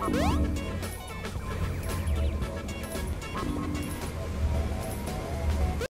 Woo!